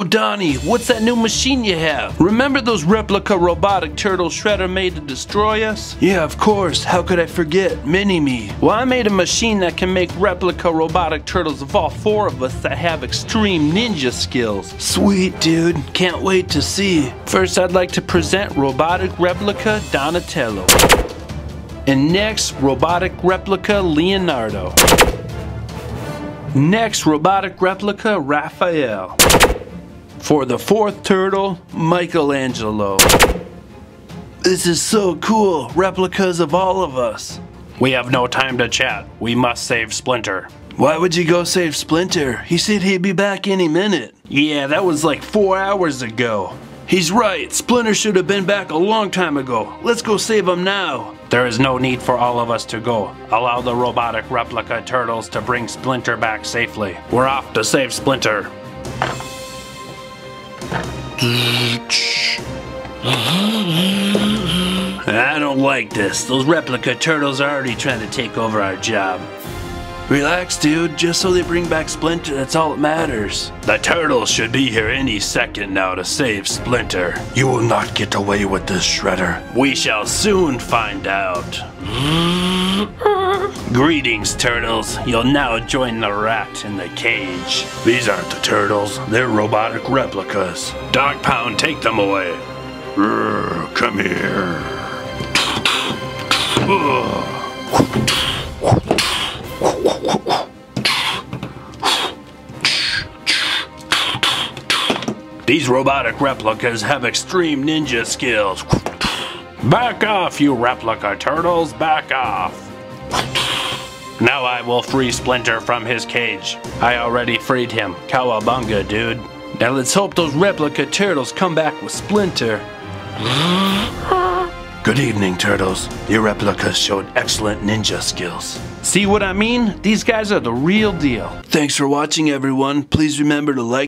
Oh, Donnie, what's that new machine you have? Remember those replica robotic turtles Shredder made to destroy us? Yeah, of course. How could I forget? Mini-Me. Well, I made a machine that can make replica robotic turtles of all four of us that have extreme ninja skills. Sweet, dude. Can't wait to see. First, I'd like to present robotic replica Donatello. And next, robotic replica Leonardo. Next, robotic replica Raphael. For the fourth turtle, Michelangelo. This is so cool. Replicas of all of us. We have no time to chat. We must save Splinter. Why would you go save Splinter? He said he'd be back any minute. Yeah, that was like four hours ago. He's right. Splinter should have been back a long time ago. Let's go save him now. There is no need for all of us to go. Allow the robotic replica turtles to bring Splinter back safely. We're off to save Splinter. I don't like this. Those replica turtles are already trying to take over our job. Relax, dude. Just so they bring back Splinter, that's all that matters. The turtles should be here any second now to save Splinter. You will not get away with this, Shredder. We shall soon find out. Greetings, turtles. You'll now join the rat in the cage. These aren't the turtles, they're robotic replicas. Dog Pound, take them away. Rrr, come here. These robotic replicas have extreme ninja skills. Back off, you replica turtles, back off. Now I will free Splinter from his cage. I already freed him. Cowabunga, dude. Now let's hope those replica turtles come back with Splinter. Good evening, turtles. Your replicas showed excellent ninja skills. See what I mean? These guys are the real deal. Thanks for watching, everyone. Please remember to like,